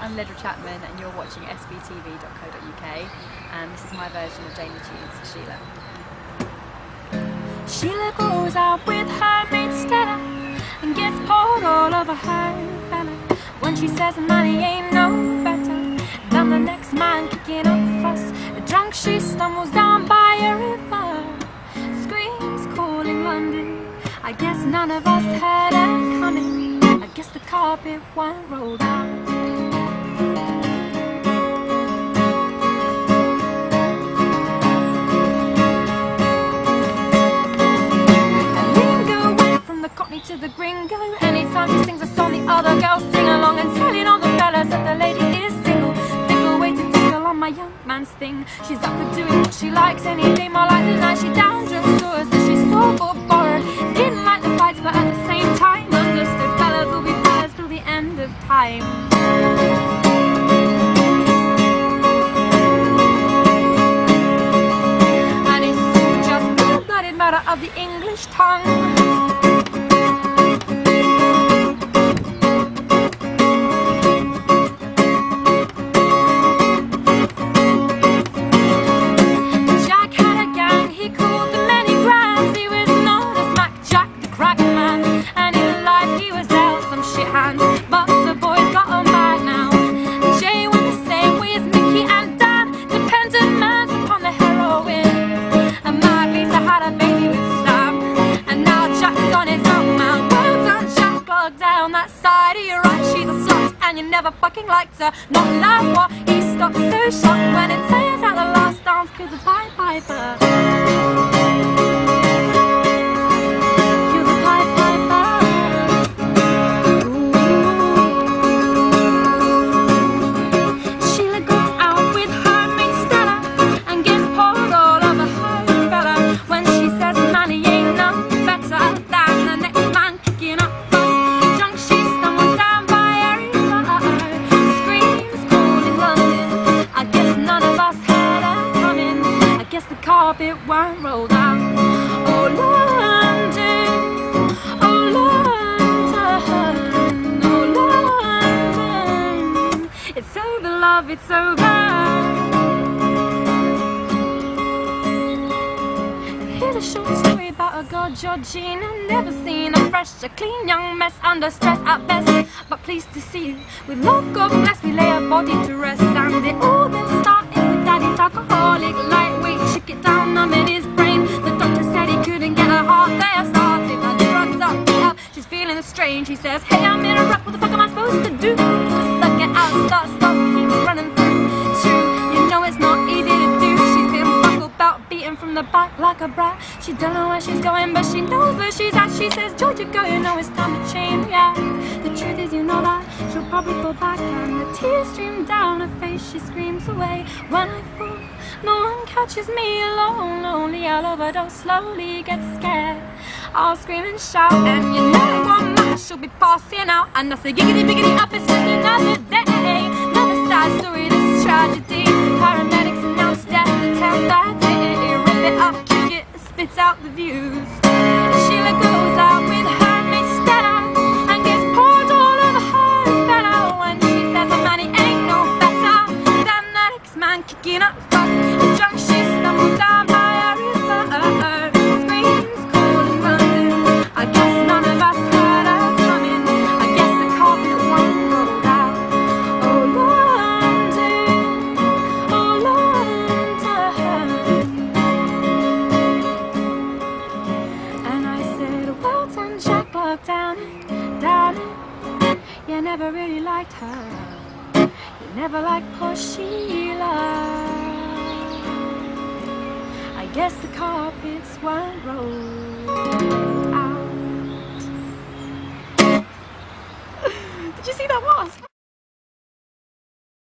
I'm Leddra Chapman and you're watching sbtv.co.uk and this is my version of Jamie T's Sheila. Sheila goes out with her mate Stella and gets poured all over her fella when she says money ain't no better than the next man kicking a fuss. Drunk she stumbles down by a river, screams calling London. I guess none of us heard her coming. I guess the carpet won't roll down. She's up for doing what she likes any day more like the night she down and you never fucking liked her. Not like what he stopped so shocked when it turns out the last dance the Pied Piper. Love, it's over. Here's a short story about a girl, Georgina Never seen a fresh, a clean young mess Under stress at best, but pleased to see it With love, God bless, we lay our body to rest And it all been starting with daddy's alcoholic Lightweight, shook it down I'm in his brain. The doctor said he couldn't get her heart. there. There's a drug duck. She's feeling strange. He says, Hey, the back like a brat. She don't know where she's going, but she knows where she's at. She says, Georgia, go, you know it's time to change, yeah. The truth is, you know that she'll probably fall back, and the tears stream down her face. She screams away when I fall. No one catches me alone, lonely, I'll overdose slowly, get scared. I'll scream and shout, and you know one night she'll be passing out. And I say, giggity, biggity, up, it's just another day. Another sad story, this tragedy. Paramedics announce death at 10:30. It up, kick it, spits out the views. Sheila goes out You never really liked her. You never liked poor Sheila. I guess the carpets weren't rolled